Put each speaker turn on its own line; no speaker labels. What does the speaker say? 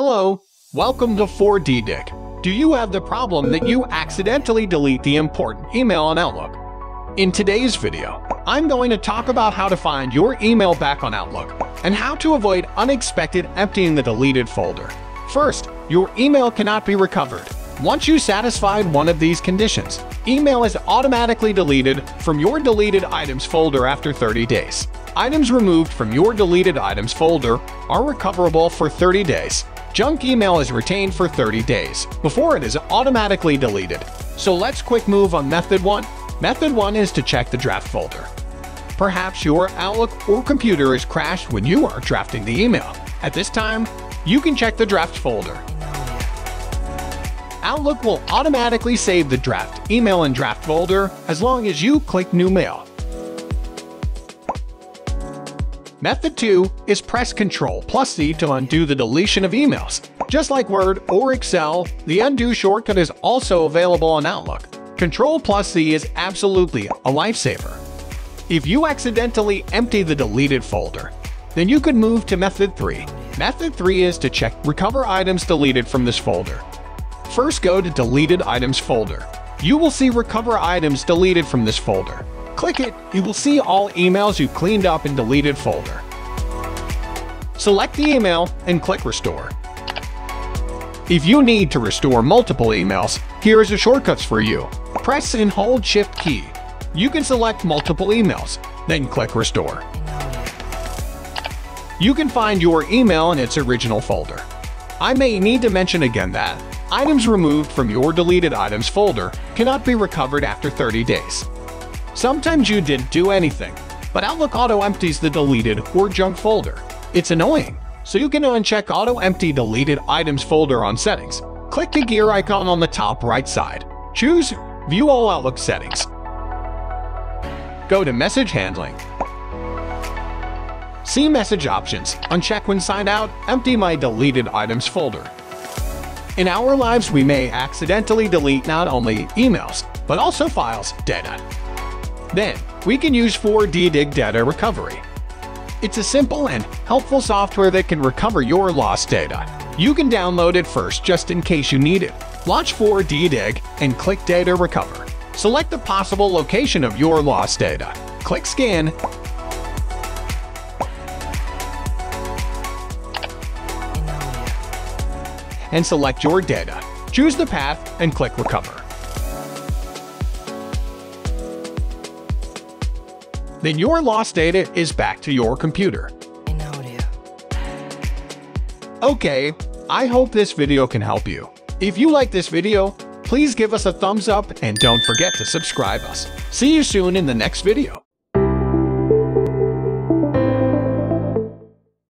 Hello, welcome to 4DDiG. Do you have the problem that you accidentally delete the important email on Outlook? In today's video, I'm going to talk about how to find your email back on Outlook and how to avoid unexpected emptying the deleted folder. First, your email cannot be recovered. Once you satisfied one of these conditions, email is automatically deleted from your deleted items folder after 30 days. Items removed from your deleted items folder are recoverable for 30 days. Junk email is retained for 30 days before it is automatically deleted. So let's quick move on method 1. Method 1 is to check the draft folder. Perhaps your Outlook or computer is crashed when you are drafting the email. At this time, you can check the draft folder. Outlook will automatically save the draft email and draft folder as long as you click New Mail. Method 2 is press Ctrl plus C to undo the deletion of emails. Just like Word or Excel, the undo shortcut is also available on Outlook. Ctrl plus C is absolutely a lifesaver. If you accidentally empty the deleted folder, then you could move to Method 3. Method 3 is to check Recover items deleted from this folder. First go to Deleted Items folder. You will see Recover items deleted from this folder. Click it, you will see all emails you cleaned up in deleted folder. Select the email and click Restore. If you need to restore multiple emails, here is the shortcuts for you. Press and hold Shift key. You can select multiple emails, then click Restore. You can find your email in its original folder. I may need to mention again that items removed from your deleted items folder cannot be recovered after 30 days. Sometimes you didn't do anything, but Outlook auto empties the deleted or junk folder. It's annoying, so you can uncheck auto empty deleted items folder on settings. Click the gear icon on the top right side. Choose View all Outlook settings. Go to Message Handling. See Message Options. Uncheck when signed out, empty my deleted items folder. In our lives, we may accidentally delete not only emails, but also files, data. Then, we can use 4DDiG Data Recovery. It's a simple and helpful software that can recover your lost data. You can download it first just in case you need it. Launch 4DDiG and click Data Recover. Select the possible location of your lost data. Click Scan. And select your data. Choose the path and click Recover. Then your lost data is back to your computer. Okay, I hope this video can help you. If you like this video, please give us a thumbs up and don't forget to subscribe us. See you soon in the next video.